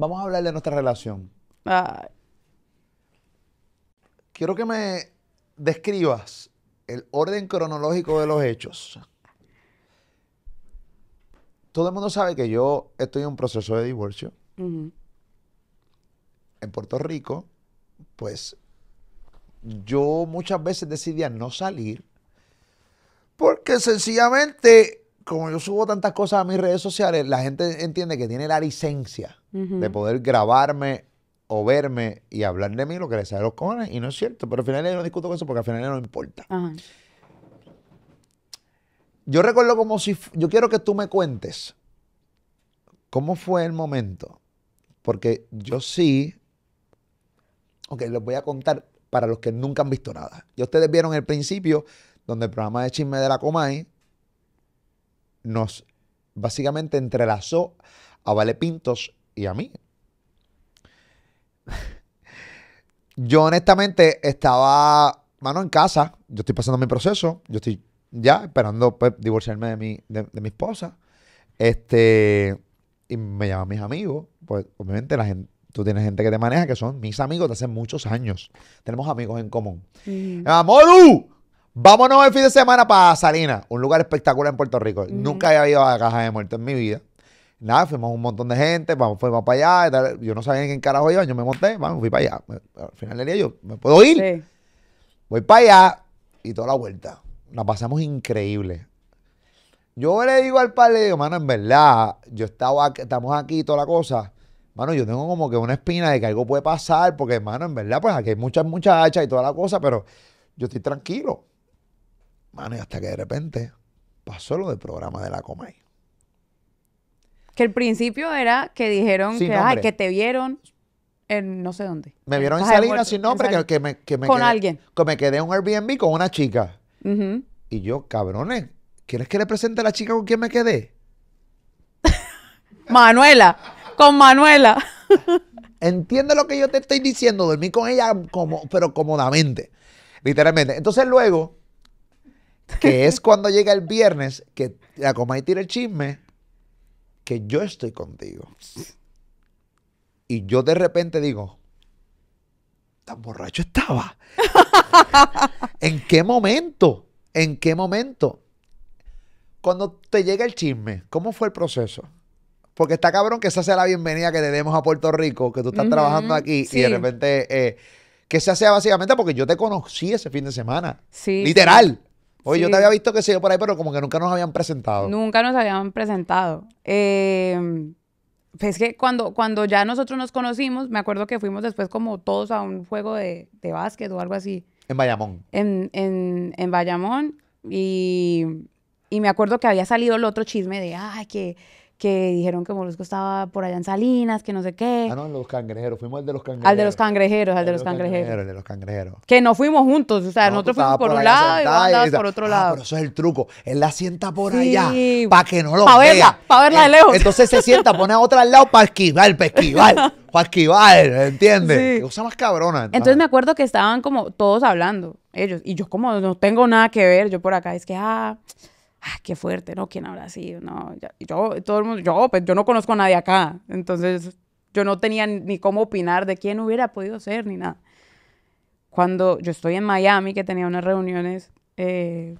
vamos a hablar de nuestra relación. Ay, Quiero que me describas el orden cronológico de los hechos. Todo el mundo sabe que yo estoy en un proceso de divorcio. En Puerto Rico, pues yo muchas veces decidía no salir porque sencillamente, como yo subo tantas cosas a mis redes sociales, la gente entiende que tiene la licencia De poder grabarme o verme y hablar de mí lo que les sale a los cojones. Y no es cierto, pero al final yo no discuto con eso porque al final no importa. Yo recuerdo como si, yo quiero que tú me cuentes cómo fue el momento, porque yo sí, ok, les voy a contar para los que nunca han visto nada. Ya ustedes vieron el principio donde el programa de chisme de la Comay nos básicamente entrelazó a Vale Pintos y a mí. Yo honestamente estaba, mano, en casa. Yo estoy pasando mi proceso. Yo estoy ya esperando pues, divorciarme de mi, de, de mi esposa. Este, y me llaman mis amigos. Pues obviamente la gente, tú tienes gente que te maneja que son mis amigos de hace muchos años. Tenemos amigos en común. Ujú. ¡Amoru! Vámonos el fin de semana para Salinas, un lugar espectacular en Puerto Rico. Nunca había ido a la Caja de Muertos en mi vida. Nada, fuimos un montón de gente, vamos, fuimos para allá. y tal. Yo no sabía en qué carajo iba, yo me monté, vamos, fui para allá. Al final del día yo, ¿me puedo ir? Sí. Voy para allá y toda la vuelta. La pasamos increíble. Yo le digo al padre, le digo, mano, en verdad, yo estaba aquí- estamos aquí y toda la cosa. Mano, yo tengo como que una espina de que algo puede pasar, porque, mano, en verdad, pues aquí hay muchas muchachas y toda la cosa, pero yo estoy tranquilo. Mano, y hasta que de repente pasó lo del programa de la Comay. Que el principio era que dijeron Sin que, ay, nombre. que te vieron en no sé dónde. Me vieron en Salinas sin nombre, que, me, que me Con quedé, alguien. que me quedé en un Airbnb con una chica. Y yo, cabrones, ¿quieres que le presente a la chica con quien me quedé? Manuela, con Manuela. Entiende lo que yo te estoy diciendo, dormí con ella como, pero cómodamente, literalmente. Entonces luego, que es cuando llega el viernes, que la coma y tira el chisme, que yo estoy contigo. Y yo de repente digo, tan borracho estaba. ¿En qué momento? ¿En qué momento? Cuando te llega el chisme, ¿cómo fue el proceso? Porque está cabrón que esa sea la bienvenida que te demos a Puerto Rico, que tú estás trabajando aquí y de repente eh, que se sea básicamente porque yo te conocí ese fin de semana. Sí. Literal. Oye, yo Sí. te había visto que se yo por ahí, pero como que nunca nos habían presentado. Nunca nos habían presentado. Eh, pues que cuando, cuando ya nosotros nos conocimos, me acuerdo que fuimos después como todos a un juego de, de básquet o algo así En Bayamón. en, en, en Bayamón y, y me acuerdo que había salido el otro chisme de, ay, que, que dijeron que Molusco estaba por allá en Salinas, que no sé qué. Ah, no, en los cangrejeros. Fuimos al de los cangrejeros. al de los cangrejeros, al de los cangrejeros. El de los cangrejeros. Que no fuimos juntos, o sea, No, nosotros fuimos por un lado y vos andabas por otro Ah, lado. pero eso es el truco. Él la sienta por Sí, allá para que no lo pa' vea. verla, pa' verla de lejos. Entonces se sienta, pone a otra al lado para esquivar, para esquivar, para esquivar, ¿entiendes? Sí. Cosa más cabrona. Entonces me acuerdo que estaban como todos hablando, ellos, y yo como no tengo nada que ver, yo por acá, es que, ah, ah, qué fuerte, ¿no? ¿Quién habrá sido? No, y yo, todo el mundo, yo, pues yo no conozco a nadie acá, entonces yo no tenía ni cómo opinar de quién hubiera podido ser, ni nada. Cuando yo estoy en Miami, que tenía unas reuniones eh,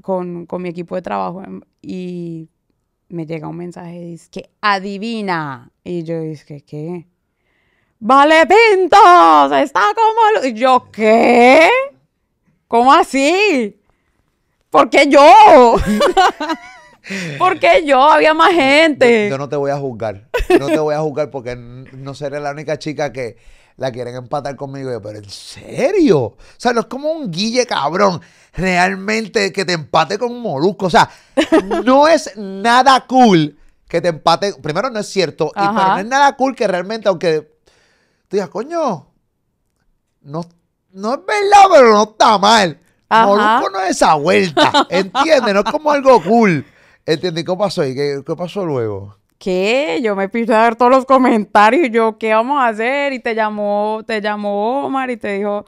con, con mi equipo de trabajo, em, y me llega un mensaje, dice que adivina, y yo dije, ¿qué? Vale Pintos, está como... el-". Y yo, ¿qué? ¿Cómo así? ¿Por qué yo? ¿Por qué yo? Había más gente. Yo no te voy a juzgar. No te voy a juzgar porque no seré la única chica que la quieren empatar conmigo. Yo, pero en serio. O sea, no es como un guille cabrón. Realmente que te empate con un molusco. O sea, no es nada cool que te empate. Primero, no es cierto. Y, pero no es nada cool que realmente, aunque tú digas, coño, no, no es verdad, pero no está mal. Ajá. Molusco no es esa vuelta. ¿Entiendes? No es como algo cool. ¿Entiendes? ¿Y ¿Qué pasó? ¿Y qué, qué pasó luego? ¿Qué? Yo me puse a ver todos los comentarios y yo, ¿qué vamos a hacer? Y te llamó, te llamó Omar y te dijo,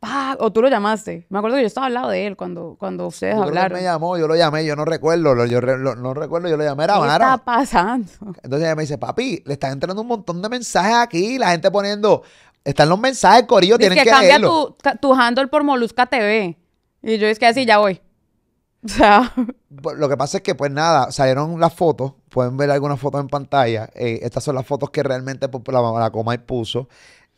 pa, o tú lo llamaste. Me acuerdo que yo estaba al lado de él cuando, cuando ustedes Yo hablaron. me llamó, yo lo llamé, yo no recuerdo, lo- yo re- lo- no recuerdo, yo lo llamé, era ¿Qué Mara. está pasando? Entonces ella me dice, papi, le están entrando un montón de mensajes aquí, la gente poniendo, están los mensajes, Corillo, Dice tienen que que cambia leerlo. tu, tu handle por Molusca TV. Y yo es que así ya voy. O sea, Pues, Lo que pasa es que, pues nada, salieron las fotos, pueden ver algunas fotos en pantalla. eh, estas son las fotos que realmente pues, la, la Comay puso.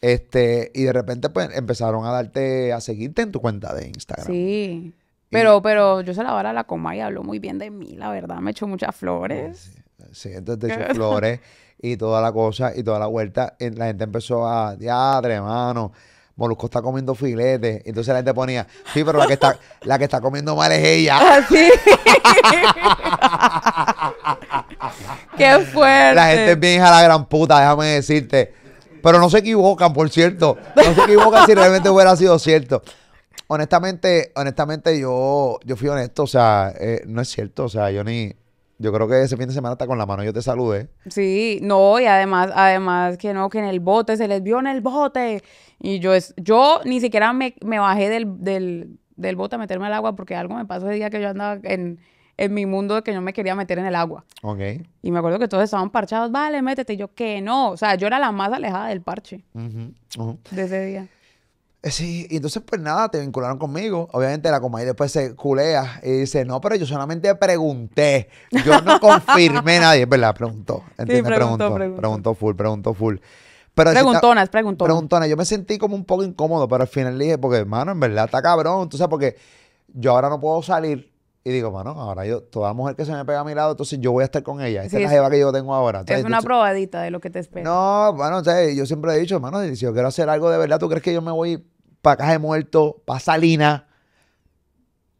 Este, y de repente, pues, empezaron a darte, a seguirte en tu cuenta de Instagram. sí. Pero, pero yo se la vara a la coma y habló muy bien de mí, la verdad. Me echó muchas flores. Sí, entonces te echó flores y toda la cosa y toda la vuelta. y la gente empezó a, diadre, mano. Molusco está comiendo filetes. Entonces la gente ponía, sí, pero la que está, la que está comiendo mal es ella. Así. Qué fuerte. La gente es bien hija la gran puta, déjame decirte. Pero no se equivocan, por cierto. No se equivocan si realmente hubiera sido cierto. Honestamente, honestamente, yo, yo fui honesto. O sea, eh, no es cierto. O sea, yo ni. Yo creo que ese fin de semana hasta con la mano yo te saludé. Sí, no, y además, además que no, que en el bote, se les vio en el bote. Y yo, es, yo ni siquiera me, me bajé del, del, del bote a meterme al agua porque algo me pasó ese día que yo andaba en, en mi mundo de que yo me quería meter en el agua. Ok. Y me acuerdo que todos estaban parchados, vale, métete. Y yo, que no. O sea, yo era la más alejada del parche ujú. de ese día. Eh, Sí, y entonces pues nada, te vincularon conmigo. Obviamente la Comay después se culea y dice, no, pero yo solamente pregunté. Yo no confirmé a nadie, es verdad, preguntó. ¿Entiendes? preguntó, preguntó, preguntó. preguntó full, preguntó full. Pero Preguntonas, preguntonas. preguntona, yo me sentí como un poco incómodo, pero al final dije, porque hermano, en verdad está cabrón. Entonces, porque yo ahora no puedo salir. Y digo, mano, ahora yo, toda mujer que se me pega a mi lado, entonces yo voy a estar con ella. Esta Sí, es la es- jeva que yo tengo ahora. es Entonces, una entonces- probadita de lo que te espera. no, bueno, o sea, yo siempre he dicho, hermano, si yo quiero hacer algo de verdad, ¿tú crees que yo me voy para Caja de Muerto, para Salina,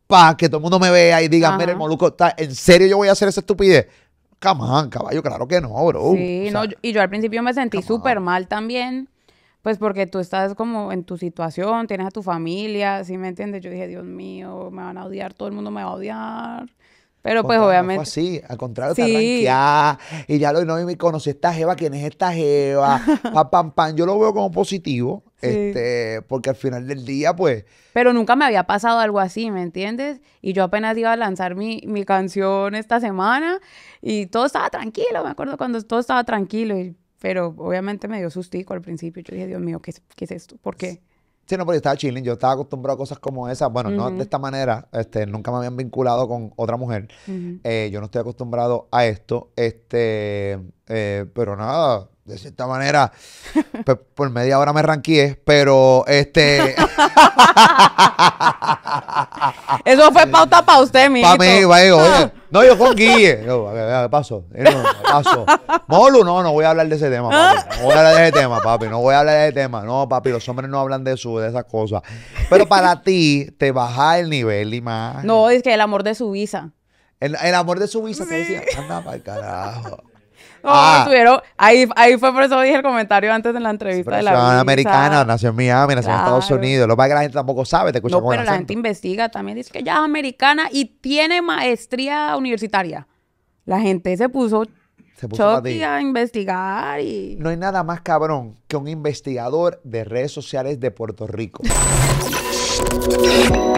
para que todo el mundo me vea y diga, mira, el Ajá. Moluco, está, ¿en serio yo voy a hacer esa estupidez? Come on, caballo, claro que no, bro. Sí, O no, sea, y yo al principio me sentí súper mal también, pues porque tú estás como en tu situación, tienes a tu familia, ¿sí me entiendes? Yo dije, Dios mío, me van a odiar, todo el mundo me va a odiar. Pero pues no obviamente... fue así, al contrario, Sí. te y ya lo no me conocí esta jeva, ¿quién es esta jeva? pam, pam, pam. Yo lo veo como positivo, Sí. este, porque al final del día, pues, Pero nunca me había pasado algo así, ¿me entiendes? Y yo apenas iba a lanzar mi, mi canción esta semana y todo estaba tranquilo, me acuerdo cuando todo estaba tranquilo, y- pero obviamente me dio sustico al principio. Yo dije, Dios mío, ¿qué qué es esto? ¿Por qué? Sí, no, porque yo estaba chilling, yo estaba acostumbrado a cosas como esas. Bueno, no de esta manera, este, nunca me habían vinculado con otra mujer. Eh, yo no estoy acostumbrado a esto, este, eh, pero nada, de cierta manera, pues, por media hora me ranqueé, pero este, Eso fue pauta para usted, mi para mí, vaya, oye, no, yo con Guille, yo, ver, paso, eh, no, paso. Molu, no, no voy a hablar de ese tema, papi, no voy a hablar de ese tema, papi, no voy a hablar de ese tema, no, papi, los hombres no hablan de eso, de esas cosas, pero para ti, te baja el nivel y más. No, es que el amor de su visa. El, el amor de su visa, te decía, anda para el carajo. No, Ah. estuvieron- ahí, ahí fue por eso dije el comentario antes en la entrevista Pero de la visa. americana, nació en Miami, nació en Estados Claro. Unidos. Lo es que la gente tampoco sabe, te escucha No, con el pero la acento. gente investiga también. Dice que ella es americana y tiene maestría universitaria. La gente se puso Se puso a investigar y... No hay nada más cabrón que un investigador de redes sociales de Puerto Rico.